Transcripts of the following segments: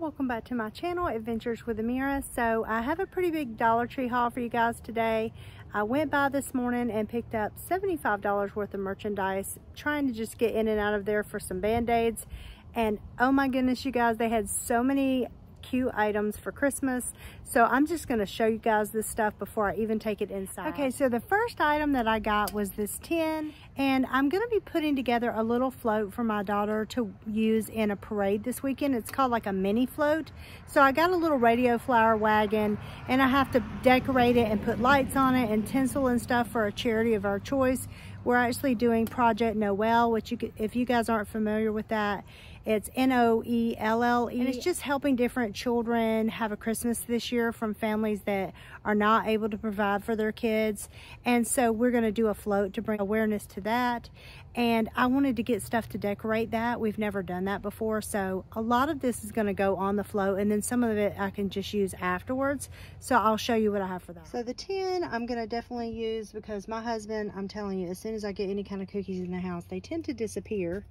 welcome back to my channel Adventures with Amirah. So I have a pretty big Dollar Tree haul for you guys today. I went by this morning and picked up $75 worth of merchandise trying to just get in and out of there for some band-aids. And oh my goodness you guys they had so many cute items for Christmas. So I'm just gonna show you guys this stuff before I even take it inside. Okay, so the first item that I got was this tin and I'm gonna be putting together a little float for my daughter to use in a parade this weekend. It's called like a mini float. So I got a little Radio Flyer wagon and I have to decorate it and put lights on it and tinsel and stuff for a charity of our choice. We're actually doing Project Noelle, which you if you guys aren't familiar with that, it's N-O-E-L-L-E. and it's just helping different children have a Christmas this year from families that are not able to provide for their kids. And so we're going to do a float to bring awareness to that. And I wanted to get stuff to decorate that. We've never done that before. So a lot of this is going to go on the float and then some of it I can just use afterwards. So I'll show you what I have for that. So the tin I'm going to definitely use because my husband, I'm telling you, as soon as I get any kind of cookies in the house, they tend to disappear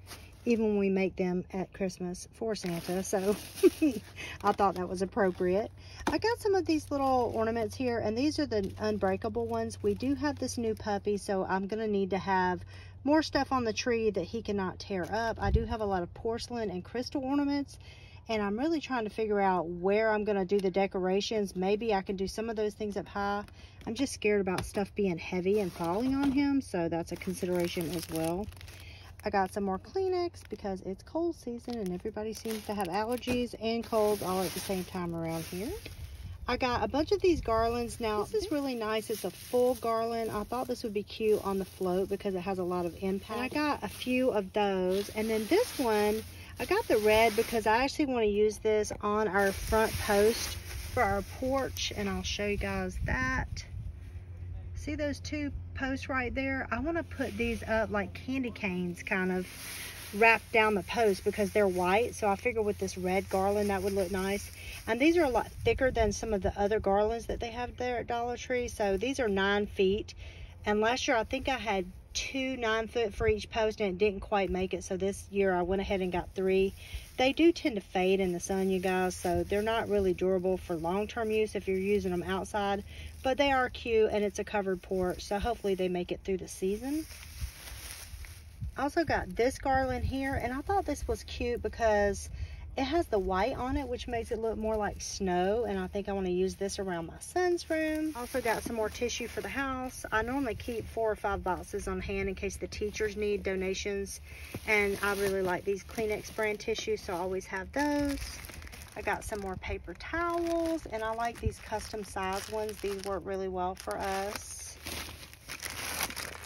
even when we make them at Christmas for Santa. So I thought that was appropriate. I got some of these little ornaments here, and these are the unbreakable ones. We do have this new puppy, so I'm going to need to have more stuff on the tree that he cannot tear up. I do have a lot of porcelain and crystal ornaments, and I'm really trying to figure out where I'm going to do the decorations. Maybe I can do some of those things up high. I'm just scared about stuff being heavy and falling on him, so that's a consideration as well. I got some more Kleenex because it's cold season and everybody seems to have allergies and colds all at the same time around here. I got a bunch of these garlands. Now, this is mhm. really nice. It's a full garland. I thought this would be cute on the float because it has a lot of impact. And I got a few of those. And then this one, I got the red because I actually want to use this on our front post for our porch. And I'll show you guys that. See those two posts right there? I want to put these up like candy canes kind of wrapped down the post because they're white. So I figured with this red garland that would look nice. And these are a lot thicker than some of the other garlands that they have there at Dollar Tree. So these are nine feet. And last year I think I had two nine foot for each post and it didn't quite make it. So this year I went ahead and got three. They do tend to fade in the sun, you guys. So they're not really durable for long-term use if you're using them outside but they are cute and it's a covered porch so hopefully they make it through the season I also got this garland here and I thought this was cute because it has the white on it which makes it look more like snow and I think I want to use this around my son's room also got some more tissue for the house I normally keep four or five boxes on hand in case the teachers need donations and I really like these Kleenex brand tissues, so I always have those I got some more paper towels and I like these custom size ones. These work really well for us.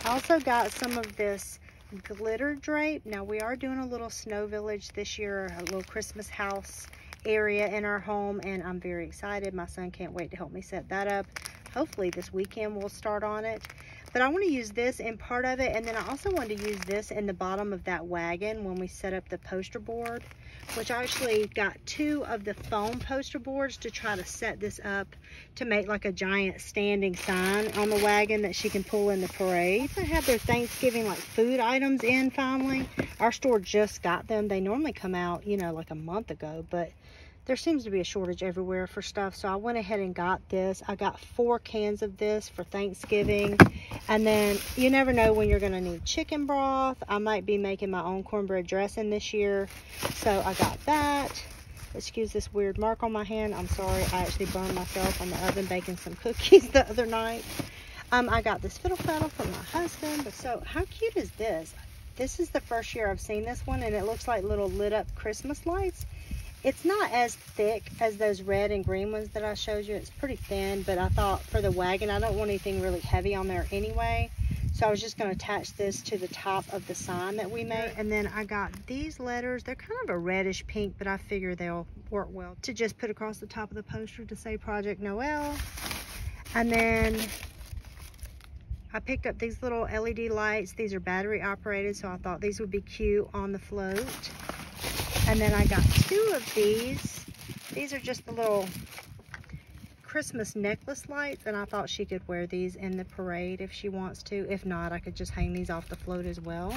I also got some of this glitter drape. Now we are doing a little snow village this year, a little Christmas house area in our home and I'm very excited. My son can't wait to help me set that up. Hopefully this weekend we'll start on it. But I want to use this in part of it and then I also wanted to use this in the bottom of that wagon when we set up the poster board which I actually got two of the foam poster boards to try to set this up to make like a giant standing sign on the wagon that she can pull in the parade. I have their Thanksgiving like food items in finally. Our store just got them. They normally come out, you know, like a month ago, but there seems to be a shortage everywhere for stuff so i went ahead and got this. I got four cans of this for thanksgiving and then you never know when you're going to need chicken broth. I might be making my own cornbread dressing this year so i got that. Excuse this weird mark on my hand. I'm sorry i actually burned myself on the oven baking some cookies the other night. Um, i got this fiddle faddle from my husband but so how cute is this? This is the first year i've seen this one and it looks like little lit up christmas lights it's not as thick as those red and green ones that I showed you. It's pretty thin, but I thought for the wagon, I don't want anything really heavy on there anyway. So I was just going to attach this to the top of the sign that we made. And then I got these letters. They're kind of a reddish pink, but I figure they'll work well to just put across the top of the poster to say Project Noelle. And then I picked up these little LED lights. These are battery operated, so I thought these would be cute on the float. And then I got two of these. These are just the little Christmas necklace lights and I thought she could wear these in the parade if she wants to. If not, I could just hang these off the float as well.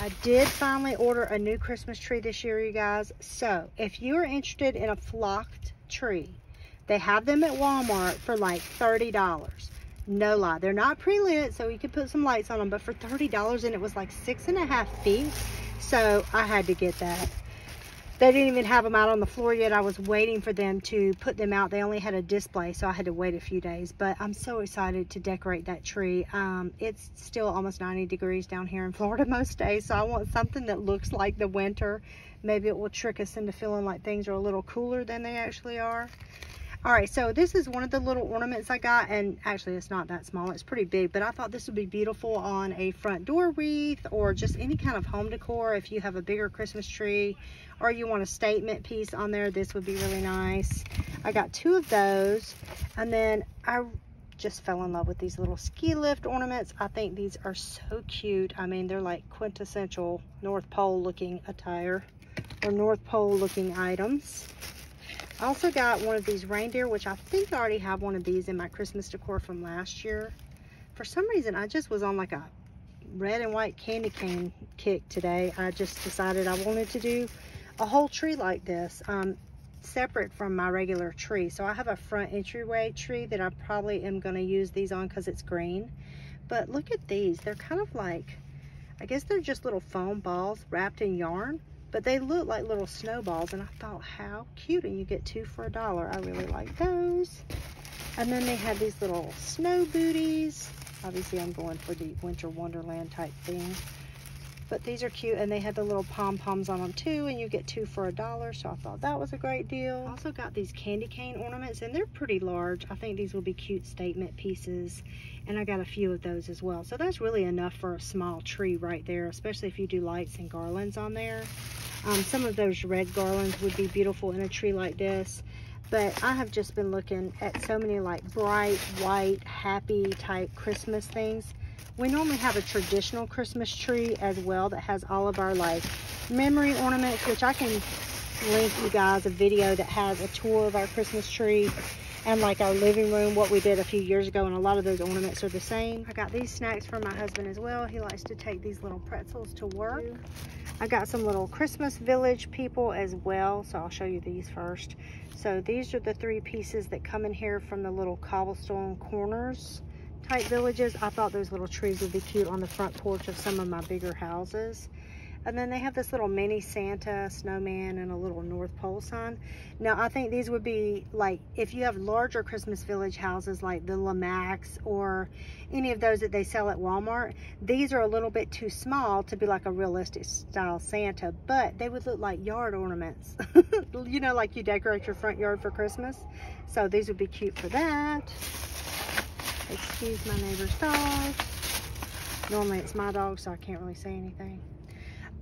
I did finally order a new Christmas tree this year, you guys. So if you're interested in a flocked tree, they have them at Walmart for like $30. No lie. They're not pre-lit, so you could put some lights on them, but for $30 and it was like six and a half feet. So I had to get that. They didn't even have them out on the floor yet. I was waiting for them to put them out. They only had a display, so I had to wait a few days. But I'm so excited to decorate that tree. Um, it's still almost 90 degrees down here in Florida most days, so I want something that looks like the winter. Maybe it will trick us into feeling like things are a little cooler than they actually are. All right, so this is one of the little ornaments I got, and actually it's not that small, it's pretty big, but I thought this would be beautiful on a front door wreath or just any kind of home decor if you have a bigger Christmas tree or you want a statement piece on there, this would be really nice. I got two of those, and then I just fell in love with these little ski lift ornaments. I think these are so cute. I mean, they're like quintessential North Pole looking attire or North Pole looking items. I also got one of these reindeer, which I think I already have one of these in my Christmas decor from last year. For some reason, I just was on like a red and white candy cane kick today. I just decided I wanted to do a whole tree like this, um, separate from my regular tree. So I have a front entryway tree that I probably am going to use these on because it's green. But look at these. They're kind of like, I guess they're just little foam balls wrapped in yarn but they look like little snowballs and I thought how cute and you get two for a dollar. I really like those. And then they had these little snow booties. Obviously I'm going for the winter wonderland type thing but these are cute and they had the little pom-poms on them too and you get two for a dollar so I thought that was a great deal. Also got these candy cane ornaments and they're pretty large. I think these will be cute statement pieces and I got a few of those as well. So that's really enough for a small tree right there especially if you do lights and garlands on there. Um, some of those red garlands would be beautiful in a tree like this but I have just been looking at so many like bright white happy type Christmas things we normally have a traditional Christmas tree as well that has all of our like memory ornaments, which I can link you guys a video that has a tour of our Christmas tree and like our living room, what we did a few years ago, and a lot of those ornaments are the same. I got these snacks for my husband as well. He likes to take these little pretzels to work. I got some little Christmas village people as well, so I'll show you these first. So these are the three pieces that come in here from the little cobblestone corners type villages. I thought those little trees would be cute on the front porch of some of my bigger houses. And then they have this little mini Santa, snowman, and a little North Pole sign. Now, I think these would be like, if you have larger Christmas Village houses like the Lemax or any of those that they sell at Walmart, these are a little bit too small to be like a realistic style Santa, but they would look like yard ornaments. you know, like you decorate your front yard for Christmas. So these would be cute for that. Excuse my neighbor's dog. Normally it's my dog, so I can't really say anything.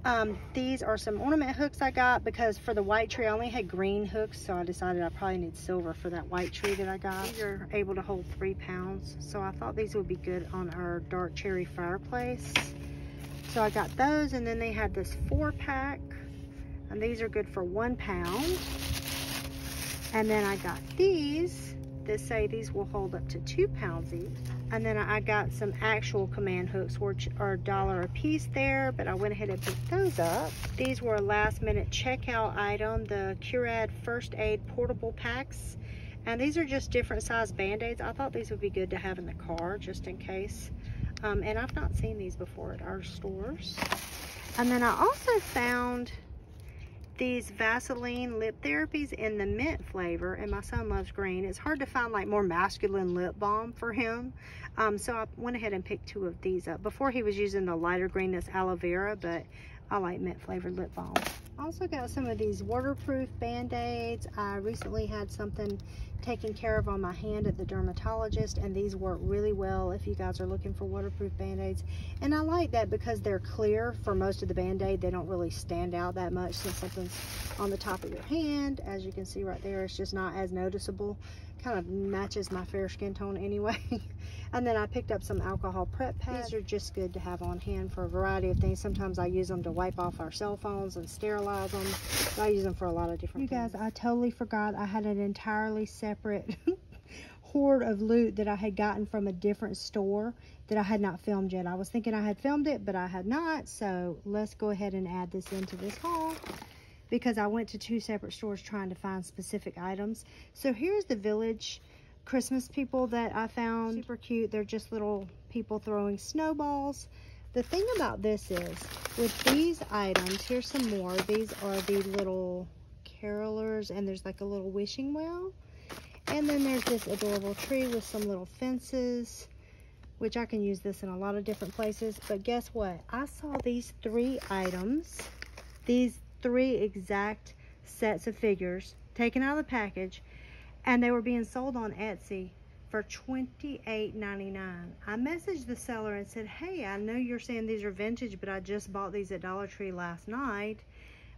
Um, these are some ornament hooks I got because for the white tree I only had green hooks so I decided I probably need silver for that white tree that I got. These are able to hold three pounds so I thought these would be good on our dark cherry fireplace. So I got those and then they had this four pack and these are good for one pound. And then I got these that say these will hold up to two pounds each. And then I got some actual command hooks, which are a dollar a piece there, but I went ahead and picked those up. These were a last minute checkout item, the Curad First Aid Portable Packs. And these are just different size band-aids. I thought these would be good to have in the car, just in case. Um, and I've not seen these before at our stores. And then I also found these Vaseline lip therapies in the mint flavor, and my son loves green. It's hard to find like more masculine lip balm for him. Um, so I went ahead and picked two of these up. Before he was using the lighter green that's aloe vera, but I like mint flavored lip balm. Also got some of these waterproof band-aids. I recently had something taken care of on my hand at the dermatologist and these work really well if you guys are looking for waterproof band-aids and I like that because they're clear for most of the band-aid they don't really stand out that much since something's on the top of your hand as you can see right there it's just not as noticeable kind of matches my fair skin tone anyway. and then I picked up some alcohol prep pads. These are just good to have on hand for a variety of things. Sometimes I use them to wipe off our cell phones and sterilize them. I use them for a lot of different You things. guys, I totally forgot I had an entirely separate hoard of loot that I had gotten from a different store that I had not filmed yet. I was thinking I had filmed it, but I had not. So let's go ahead and add this into this haul because I went to two separate stores trying to find specific items. So here's the village Christmas people that I found. Super cute. They're just little people throwing snowballs. The thing about this is, with these items, here's some more. These are the little carolers, and there's like a little wishing well. And then there's this adorable tree with some little fences, which I can use this in a lot of different places. But guess what? I saw these three items, these three exact sets of figures taken out of the package, and they were being sold on Etsy for $28.99. I messaged the seller and said, hey, I know you're saying these are vintage, but I just bought these at Dollar Tree last night.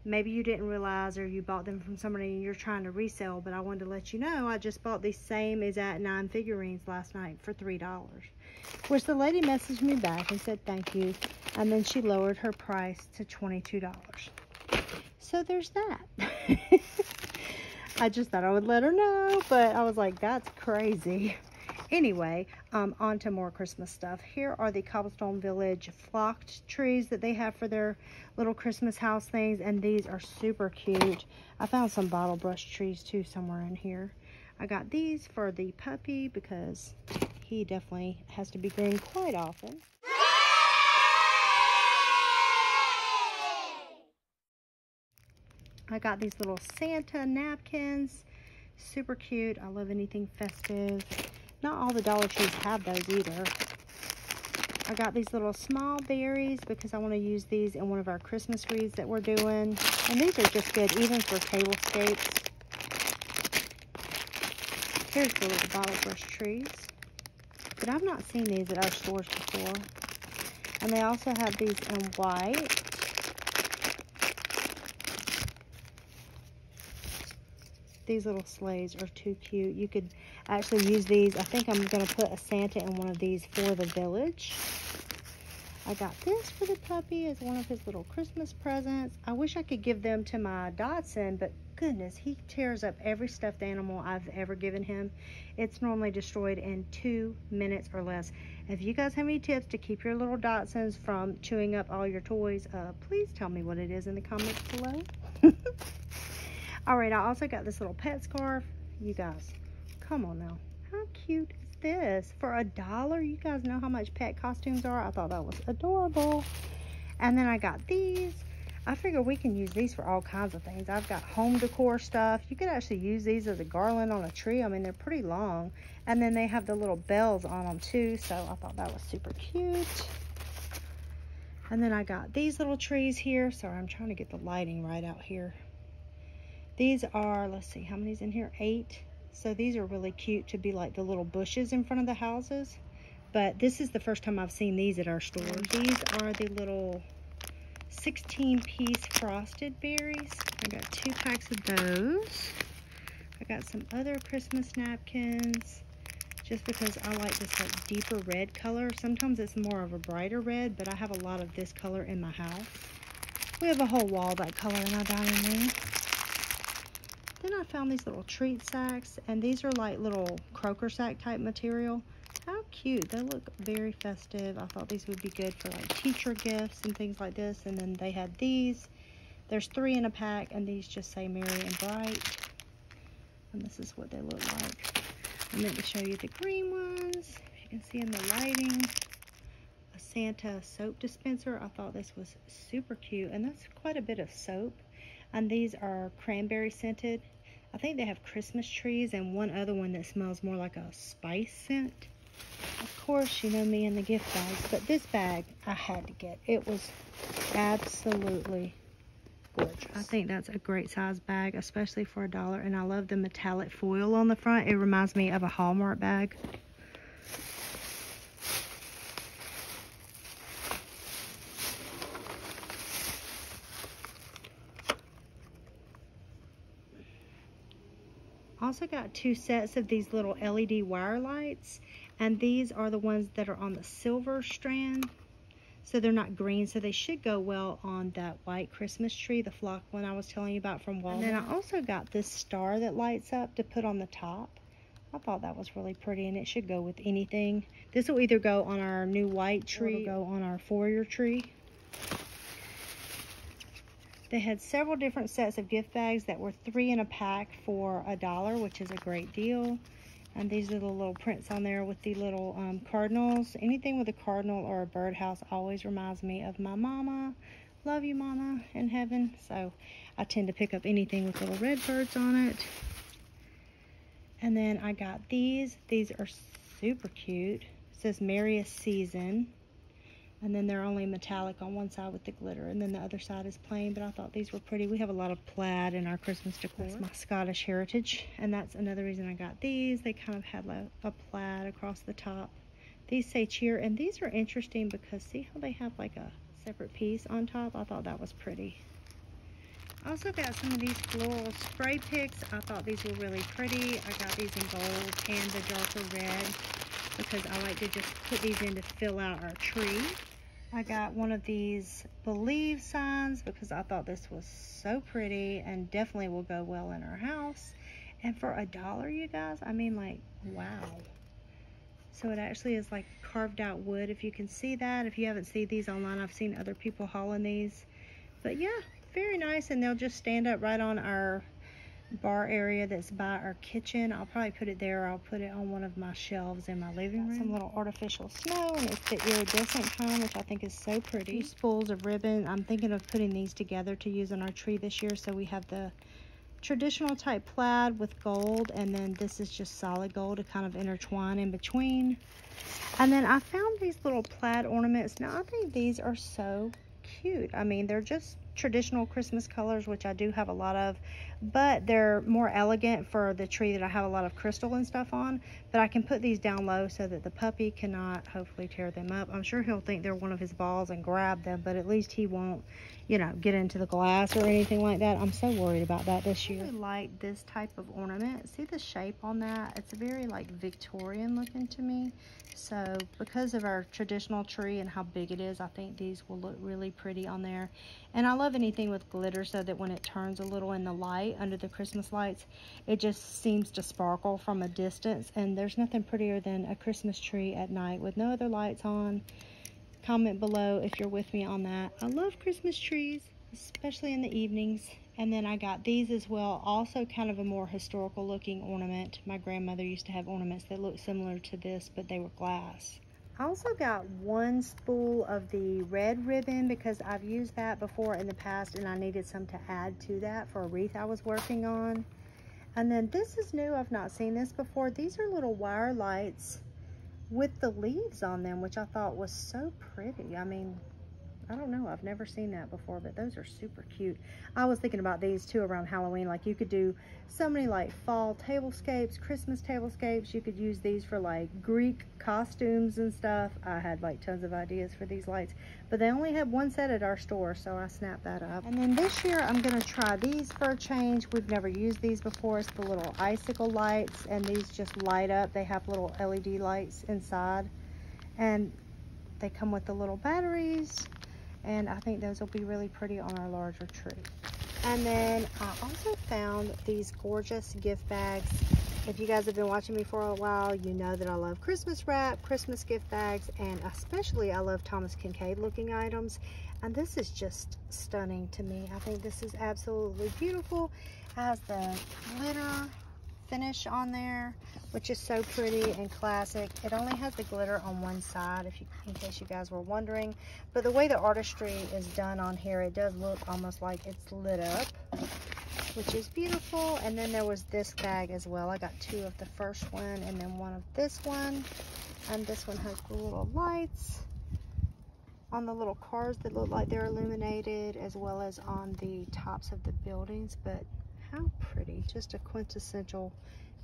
Maybe you didn't realize or you bought them from somebody and you're trying to resell but I wanted to let you know I just bought these same exact nine figurines last night for three dollars. Which the lady messaged me back and said thank you and then she lowered her price to $22 so there's that I just thought I would let her know but I was like that's crazy Anyway, um, on to more Christmas stuff. Here are the Cobblestone Village flocked trees that they have for their little Christmas house things. And these are super cute. I found some bottle brush trees too somewhere in here. I got these for the puppy because he definitely has to be groomed quite often. I got these little Santa napkins. Super cute. I love anything festive. Not all the Dollar Trees have those either. I got these little small berries because I want to use these in one of our Christmas wreaths that we're doing. And these are just good even for tablescapes. Here's the little bottle brush trees. But I've not seen these at our stores before. And they also have these in white. These little sleighs are too cute. You could actually use these. I think I'm going to put a Santa in one of these for the village. I got this for the puppy as one of his little Christmas presents. I wish I could give them to my Dachshund, but goodness, he tears up every stuffed animal I've ever given him. It's normally destroyed in two minutes or less. If you guys have any tips to keep your little Dachshunds from chewing up all your toys, uh, please tell me what it is in the comments below. all right, I also got this little pet scarf. You guys, Come on now. How cute is this? For a dollar? You guys know how much pet costumes are? I thought that was adorable. And then I got these. I figure we can use these for all kinds of things. I've got home decor stuff. You could actually use these as a garland on a tree. I mean, they're pretty long. And then they have the little bells on them too. So I thought that was super cute. And then I got these little trees here. Sorry, I'm trying to get the lighting right out here. These are, let's see, how many's in here? Eight. So these are really cute to be like the little bushes in front of the houses. But this is the first time I've seen these at our store. These are the little 16 piece frosted berries. I got two packs of those. I got some other Christmas napkins just because I like this like deeper red color. Sometimes it's more of a brighter red, but I have a lot of this color in my house. We have a whole wall that color in our dining room. Then I found these little treat sacks, and these are like little croaker sack type material. How cute. They look very festive. I thought these would be good for like teacher gifts and things like this. And then they had these. There's three in a pack, and these just say Merry and Bright. And this is what they look like. I meant to show you the green ones. You can see in the lighting. A Santa soap dispenser. I thought this was super cute. And that's quite a bit of soap. And these are cranberry scented. I think they have Christmas trees and one other one that smells more like a spice scent. Of course, you know me and the gift bags, but this bag I had to get. It was absolutely gorgeous. I think that's a great size bag, especially for a dollar. And I love the metallic foil on the front. It reminds me of a Hallmark bag. Also got two sets of these little LED wire lights and these are the ones that are on the silver strand so they're not green so they should go well on that white Christmas tree the flock one I was telling you about from Walmart and then I also got this star that lights up to put on the top I thought that was really pretty and it should go with anything. This will either go on our new white tree or go on our foyer tree. They had several different sets of gift bags that were three in a pack for a dollar, which is a great deal. And these are the little prints on there with the little um, cardinals. Anything with a cardinal or a birdhouse always reminds me of my mama. Love you, mama, in heaven. So I tend to pick up anything with little red birds on it. And then I got these. These are super cute. It says Merriest Season. And then they're only metallic on one side with the glitter. And then the other side is plain. But I thought these were pretty. We have a lot of plaid in our Christmas decor. That's my Scottish heritage. And that's another reason I got these. They kind of have a, a plaid across the top. These say cheer. And these are interesting because see how they have like a separate piece on top? I thought that was pretty. I also got some of these floral spray picks. I thought these were really pretty. I got these in gold and the darker red because I like to just put these in to fill out our tree. I got one of these believe signs because I thought this was so pretty and definitely will go well in our house. And for a dollar, you guys, I mean like, wow. So it actually is like carved out wood, if you can see that. If you haven't seen these online, I've seen other people hauling these. But yeah, very nice and they'll just stand up right on our bar area that's by our kitchen. I'll probably put it there. I'll put it on one of my shelves in my living room. Some little artificial snow and it's the iridescent kind, which I think is so pretty. Two spools of ribbon. I'm thinking of putting these together to use on our tree this year. So we have the traditional type plaid with gold and then this is just solid gold to kind of intertwine in between. And then I found these little plaid ornaments. Now I think these are so cute. I mean, they're just traditional Christmas colors, which I do have a lot of, but they're more elegant for the tree that I have a lot of crystal and stuff on. But I can put these down low so that the puppy cannot hopefully tear them up. I'm sure he'll think they're one of his balls and grab them, but at least he won't, you know, get into the glass or anything like that. I'm so worried about that this year. I really like this type of ornament. See the shape on that? It's very like Victorian looking to me. So because of our traditional tree and how big it is, I think these will look really pretty on there. And I love anything with glitter so that when it turns a little in the light under the Christmas lights, it just seems to sparkle from a distance. And there's nothing prettier than a Christmas tree at night with no other lights on. Comment below if you're with me on that. I love Christmas trees, especially in the evenings. And then I got these as well, also kind of a more historical looking ornament. My grandmother used to have ornaments that looked similar to this, but they were glass. Also got one spool of the red ribbon because I've used that before in the past and I needed some to add to that for a wreath I was working on. And then this is new, I've not seen this before. These are little wire lights with the leaves on them, which I thought was so pretty. I mean, I don't know. I've never seen that before, but those are super cute. I was thinking about these too around Halloween. Like you could do so many like fall tablescapes, Christmas tablescapes. You could use these for like Greek costumes and stuff. I had like tons of ideas for these lights, but they only had one set at our store, so I snapped that up. And then this year I'm gonna try these for a change. We've never used these before. It's the little icicle lights, and these just light up. They have little LED lights inside, and they come with the little batteries and I think those will be really pretty on our larger tree. And then I also found these gorgeous gift bags. If you guys have been watching me for a while, you know that I love Christmas wrap, Christmas gift bags, and especially I love Thomas Kinkade looking items. And this is just stunning to me. I think this is absolutely beautiful. It has the glitter finish on there, which is so pretty and classic. It only has the glitter on one side, if you, in case you guys were wondering. But the way the artistry is done on here, it does look almost like it's lit up, which is beautiful. And then there was this bag as well. I got two of the first one and then one of this one. And this one has the little lights on the little cars that look like they're illuminated as well as on the tops of the buildings but how pretty. Just a quintessential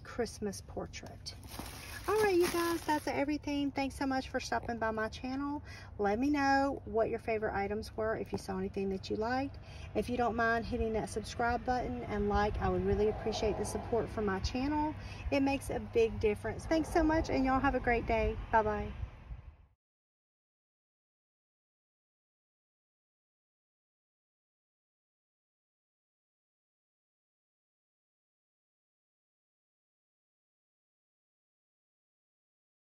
Christmas portrait. All right, you guys, that's everything. Thanks so much for stopping by my channel. Let me know what your favorite items were, if you saw anything that you liked. If you don't mind hitting that subscribe button and like, I would really appreciate the support for my channel. It makes a big difference. Thanks so much, and y'all have a great day. Bye-bye.